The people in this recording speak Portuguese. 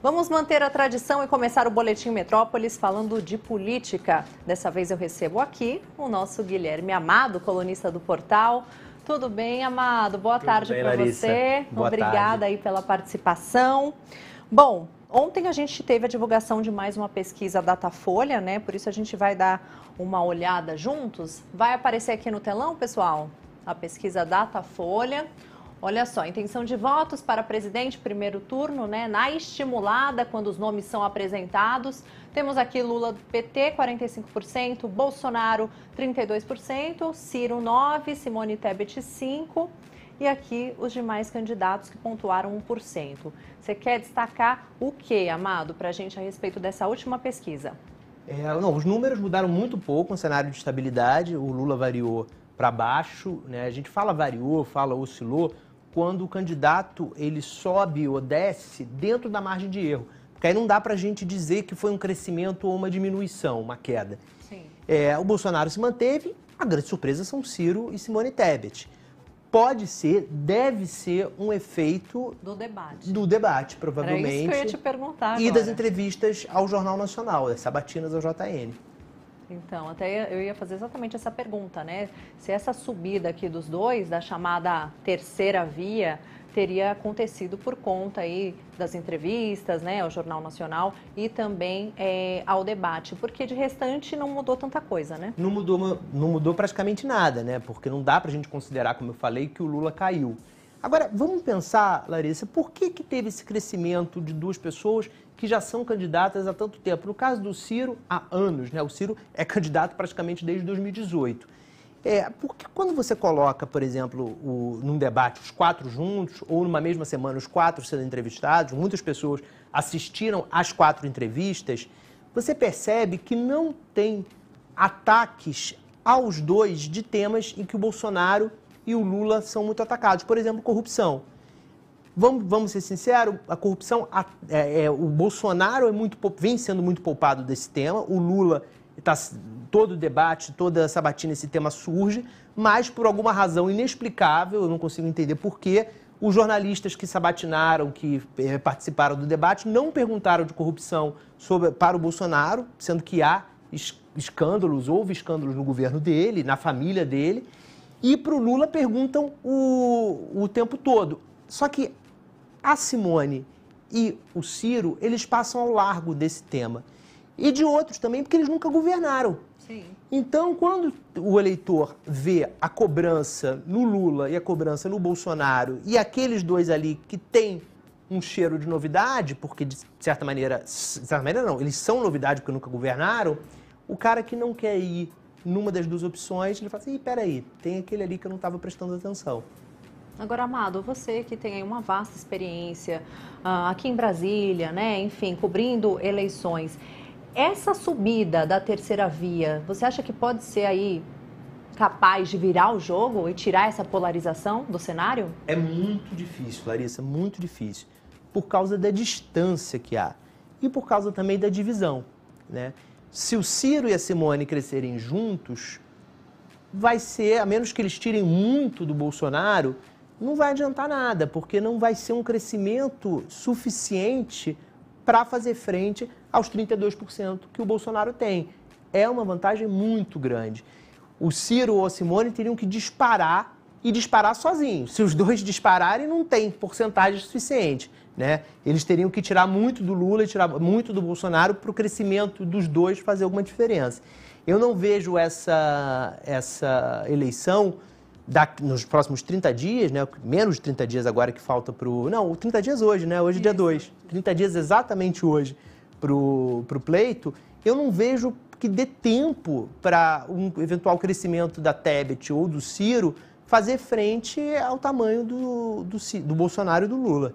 Vamos manter a tradição e começar o Boletim Metrópolis falando de política. Dessa vez eu recebo aqui o nosso Guilherme Amado, colunista do portal. Tudo bem, Amado? Boa Tudo tarde para você. Boa Obrigada tarde. aí pela participação. Bom, ontem a gente teve a divulgação de mais uma pesquisa Datafolha, né? Por isso a gente vai dar uma olhada juntos. Vai aparecer aqui no telão, pessoal, a pesquisa Datafolha. Olha só, intenção de votos para presidente, primeiro turno, né? Na estimulada, quando os nomes são apresentados. Temos aqui Lula do PT, 45%, Bolsonaro, 32%, Ciro, 9%, Simone Tebet, 5%. E aqui os demais candidatos que pontuaram 1%. Você quer destacar o que, Amado, para a gente a respeito dessa última pesquisa? É, não, os números mudaram muito pouco no cenário de estabilidade. O Lula variou para baixo, né? A gente fala variou, fala oscilou quando o candidato ele sobe ou desce dentro da margem de erro. Porque aí não dá para a gente dizer que foi um crescimento ou uma diminuição, uma queda. É, o Bolsonaro se manteve, a grande surpresa são Ciro e Simone Tebet. Pode ser, deve ser um efeito Do debate. do debate, Era provavelmente. isso que eu ia te perguntar E agora. das entrevistas ao Jornal Nacional, das sabatinas ao JN. Então, até eu ia fazer exatamente essa pergunta, né? Se essa subida aqui dos dois, da chamada terceira via, teria acontecido por conta aí das entrevistas, né, ao Jornal Nacional e também é, ao debate, porque de restante não mudou tanta coisa, né? Não mudou, não mudou praticamente nada, né? Porque não dá pra gente considerar, como eu falei, que o Lula caiu. Agora, vamos pensar, Larissa, por que, que teve esse crescimento de duas pessoas que já são candidatas há tanto tempo? No caso do Ciro, há anos, né? O Ciro é candidato praticamente desde 2018. É, porque quando você coloca, por exemplo, o, num debate os quatro juntos, ou numa mesma semana os quatro sendo entrevistados, muitas pessoas assistiram às quatro entrevistas, você percebe que não tem ataques aos dois de temas em que o Bolsonaro e o Lula são muito atacados. Por exemplo, corrupção. Vamos, vamos ser sinceros, a corrupção, a- é, é, o Bolsonaro é muito, vem sendo muito poupado desse tema, o Lula está todo o debate, toda sabatina esse tema surge, mas por alguma razão inexplicável, eu não consigo entender por quê, os jornalistas que sabatinaram, que eh, participaram do debate, não perguntaram de corrupção sobre, para o Bolsonaro, sendo que há es- escândalos, houve escândalos no governo dele, na família dele, e para o Lula perguntam o, o tempo todo. Só que a Simone e o Ciro, eles passam ao largo desse tema. E de outros também, porque eles nunca governaram. Sim. Então, quando o eleitor vê a cobrança no Lula e a cobrança no Bolsonaro e aqueles dois ali que têm um cheiro de novidade, porque de certa maneira, de certa maneira não, eles são novidade porque nunca governaram, o cara que não quer ir numa das duas opções, ele fala assim, Ih, peraí, tem aquele ali que eu não estava prestando atenção. Agora, Amado, você que tem aí uma vasta experiência ah, aqui em Brasília, né? Enfim, cobrindo eleições. Essa subida da terceira via, você acha que pode ser aí capaz de virar o jogo e tirar essa polarização do cenário? É muito difícil, Larissa, muito difícil. Por causa da distância que há. E por causa também da divisão. Né? Se o Ciro e a Simone crescerem juntos, vai ser, a menos que eles tirem muito do Bolsonaro, não vai adiantar nada, porque não vai ser um crescimento suficiente para fazer frente aos 32% que o Bolsonaro tem. É uma vantagem muito grande. O Ciro ou a Simone teriam que disparar e disparar sozinhos. Se os dois dispararem, não tem porcentagem suficiente. Né? Eles teriam que tirar muito do Lula e tirar muito do Bolsonaro para o crescimento dos dois fazer alguma diferença. Eu não vejo essa, essa eleição da- nos próximos 30 dias, né? menos de 30 dias agora que falta para o. Não, 30 dias hoje, né? Hoje é dia 2. 30 dias exatamente hoje para o pleito. Eu não vejo que dê tempo para um eventual crescimento da Tebet ou do Ciro fazer frente ao tamanho do, do, do Bolsonaro e do Lula.